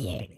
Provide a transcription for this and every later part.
here.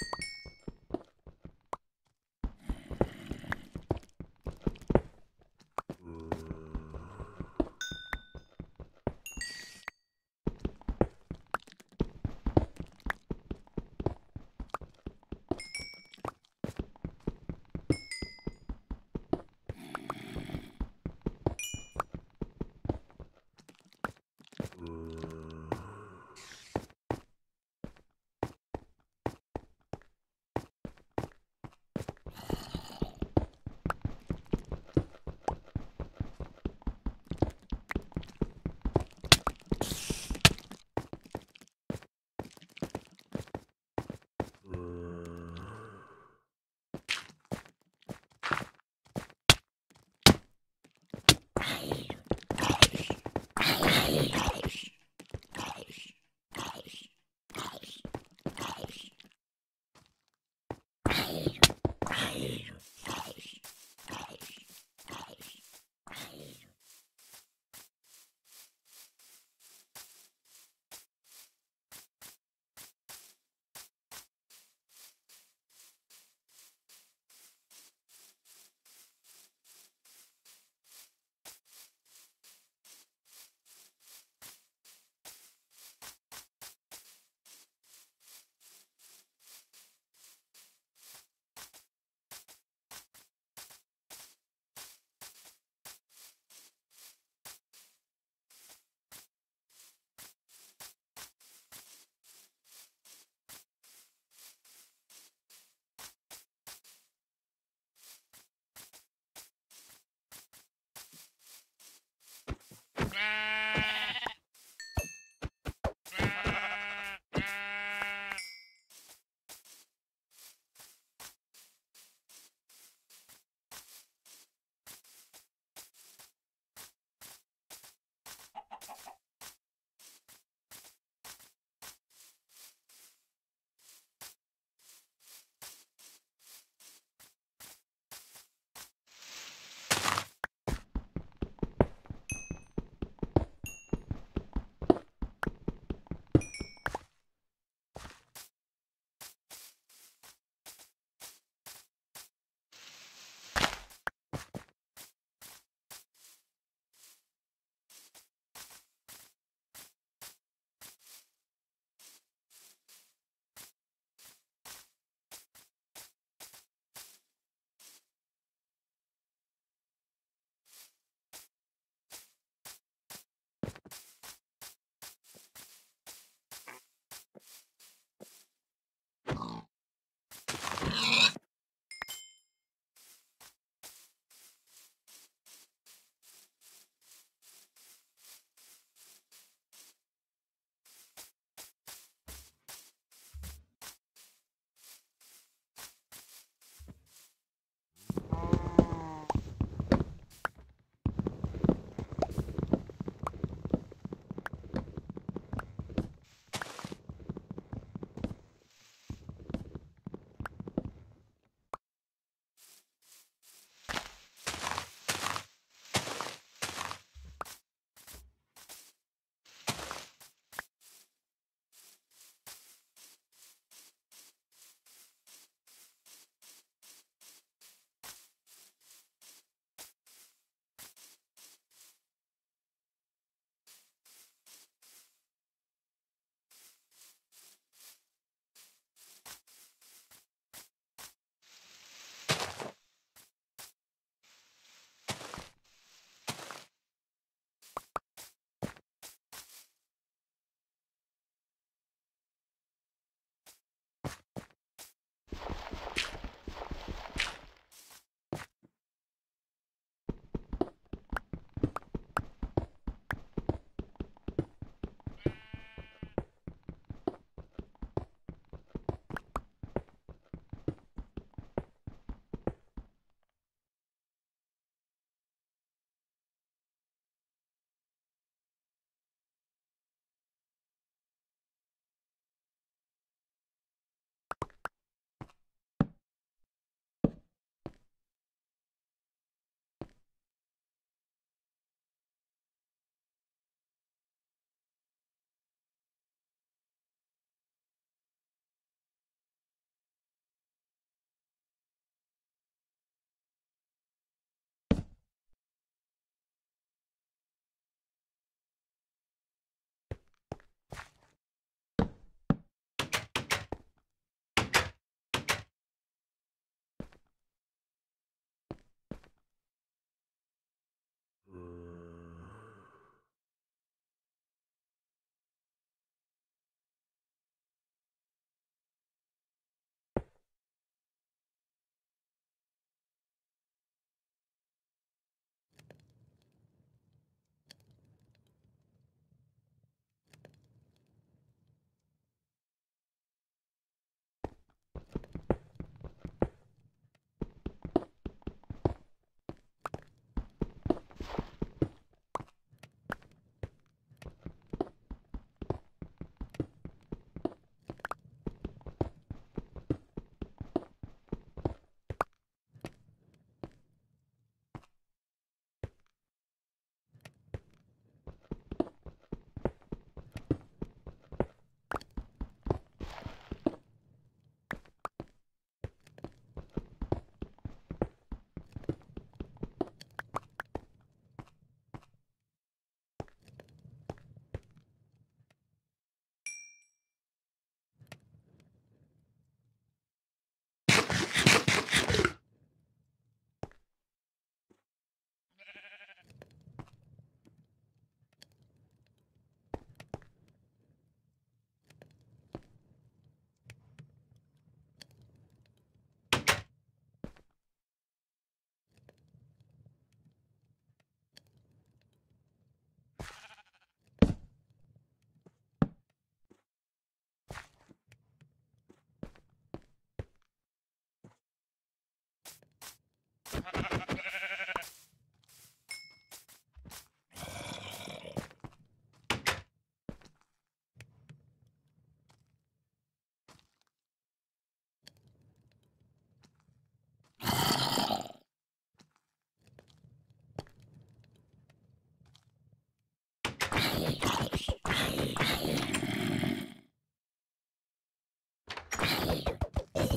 you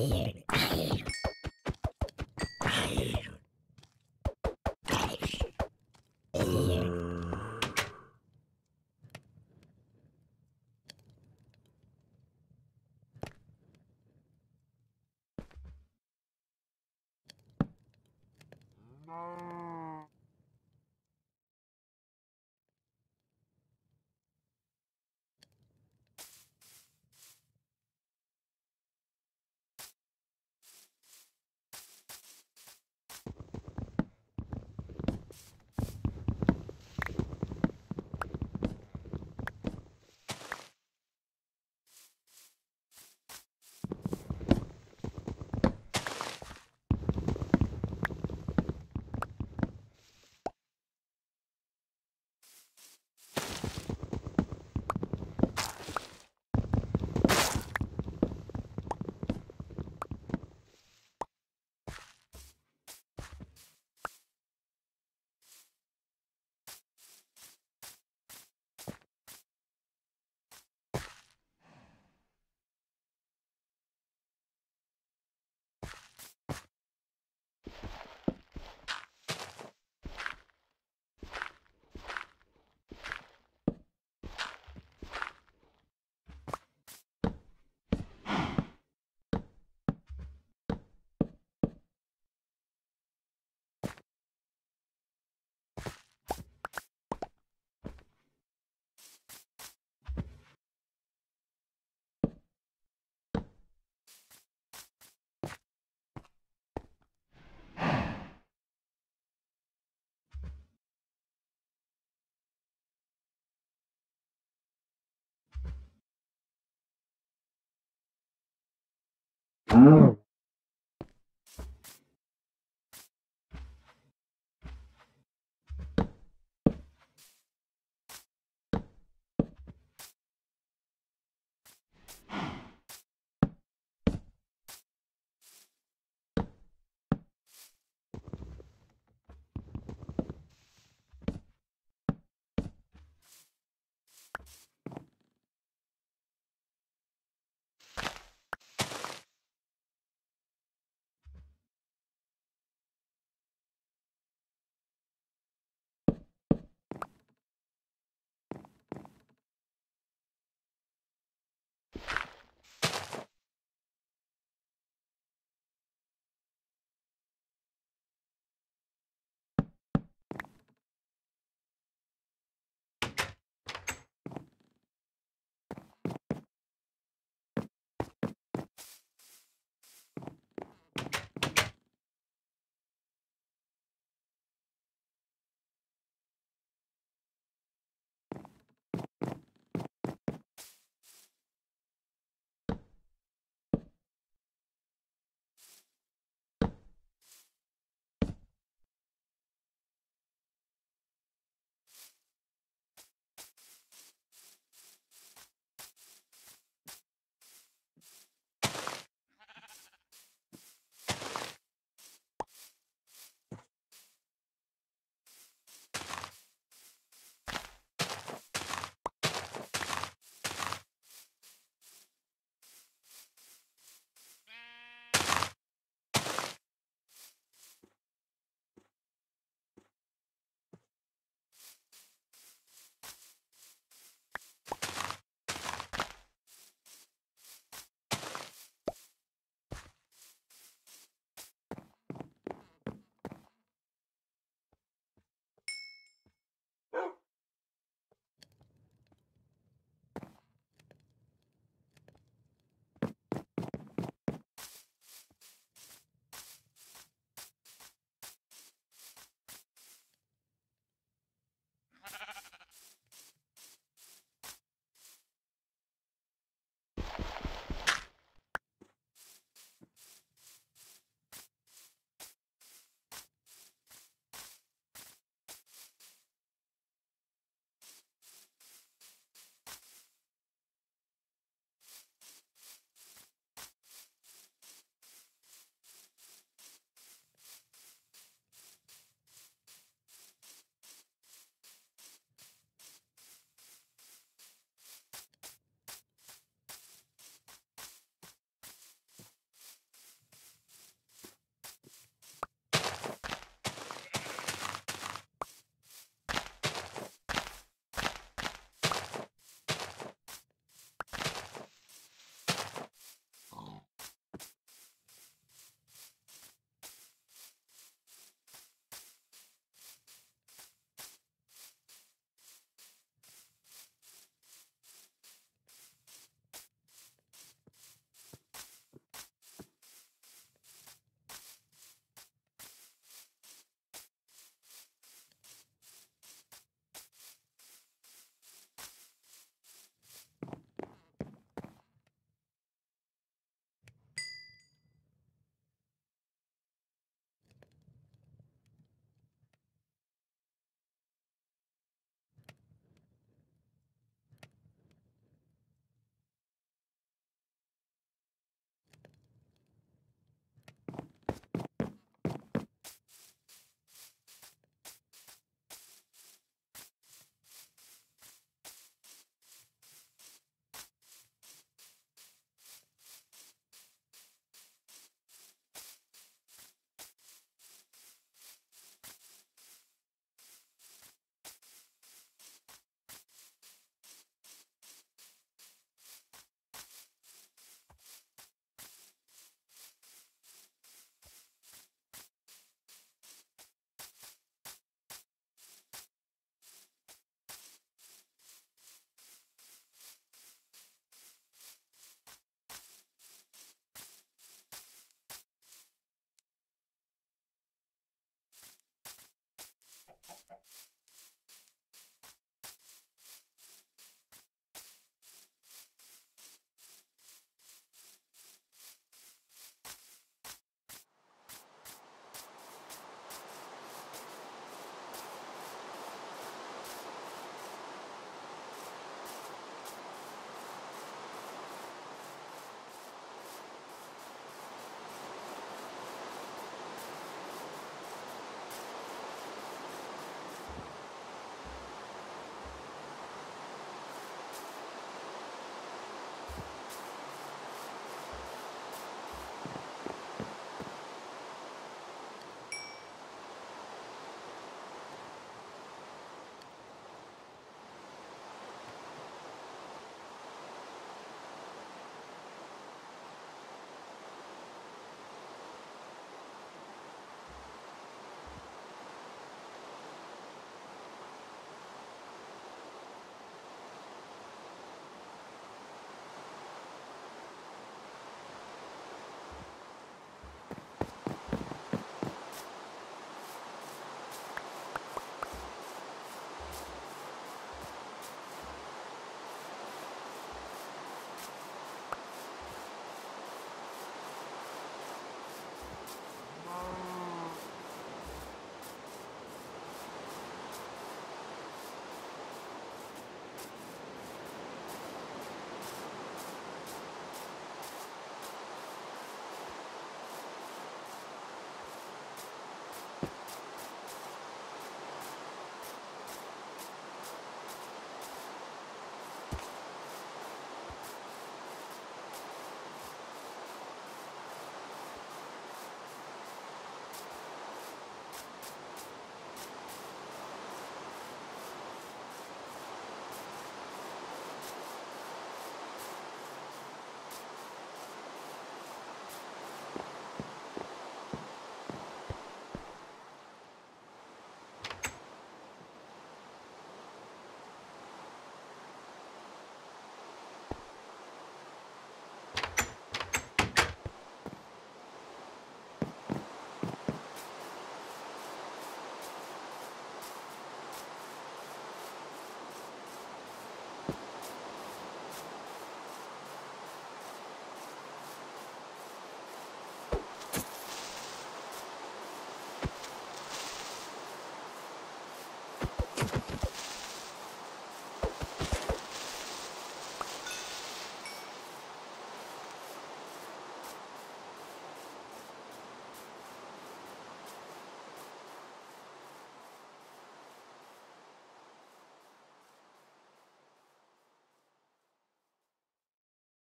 here. А,